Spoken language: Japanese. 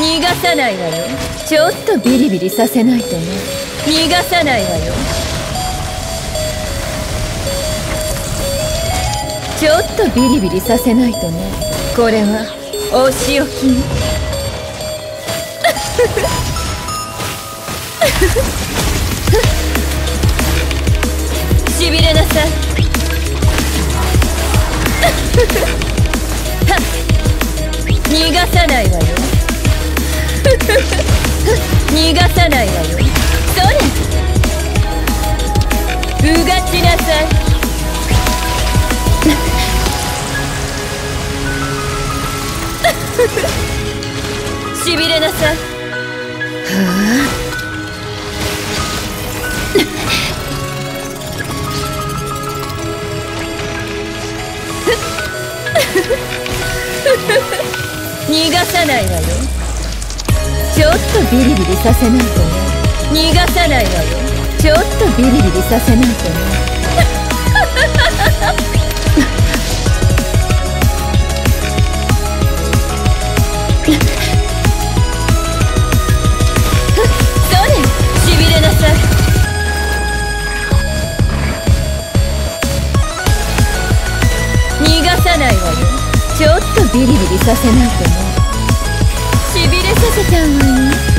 逃がさないわよ。ちょっとビリビリさせないとね。逃がさないわよ。ちょっとビリビリさせないとね。これはお仕置きね。しびれなさい。逃がさないわよ逃がさないわよ。それうがちなさいしびれなさいはあ逃がさないわよビリビリさせないとね。逃がさないわよ。ちょっとビリビリさせないとね。それ？しびれなさい。逃がさないわよ。ちょっとビリビリさせないとね。しびれさせちゃうわよ。